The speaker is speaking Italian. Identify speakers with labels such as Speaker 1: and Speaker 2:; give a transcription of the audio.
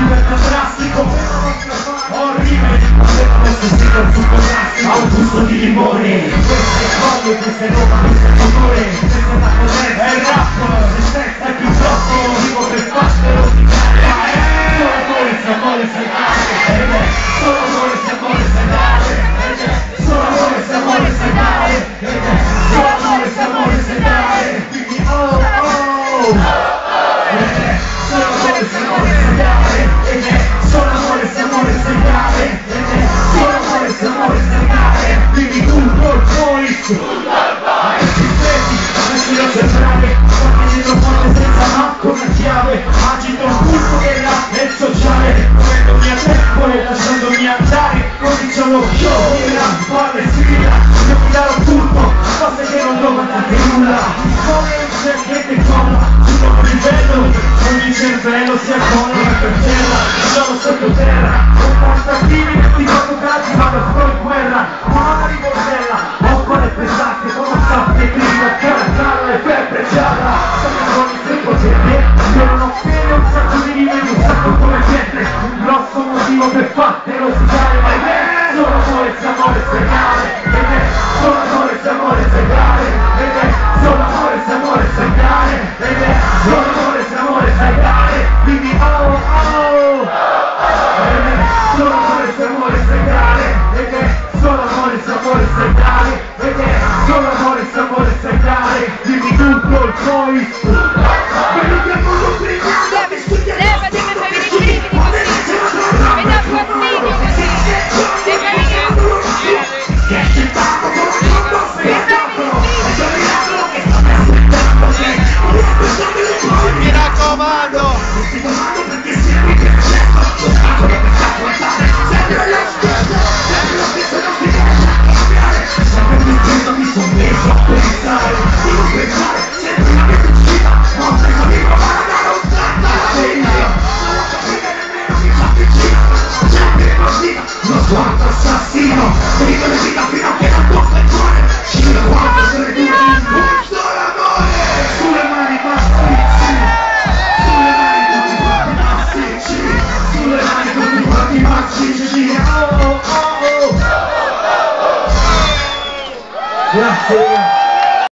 Speaker 1: Diventa drastico. Ho rime Adesso si dà il succo drastico Ha un gusto di limone Queste cose, queste roba, questo è io sembrare Qualche dietro forte senza manco una chiave Agito il pulso della e il sociale Prendomi a tempore, lasciandomi andare Cominciano show, la spalle sfida Io mi darò tutto, cose che non domandate nulla Come un serpente cola, sul nuovo livello Ogni cervello si accolla per Fede, un sacco di rime Un sacco come pietre Un grosso motivo per fartelo usare Ma è solo amore, se amore, se dare Ed è solo amore, se amore, se dare Ed è solo se amore, se dare Ed è solo amore, se amore, se dare Quindi oh oh Ed è solo se amore, se dare Ed è solo amore, se amore, se dare Ed è solo se amore, se dare Dimmi tutto il poi Oh oh oh oh Grazie